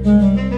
Mm-hmm.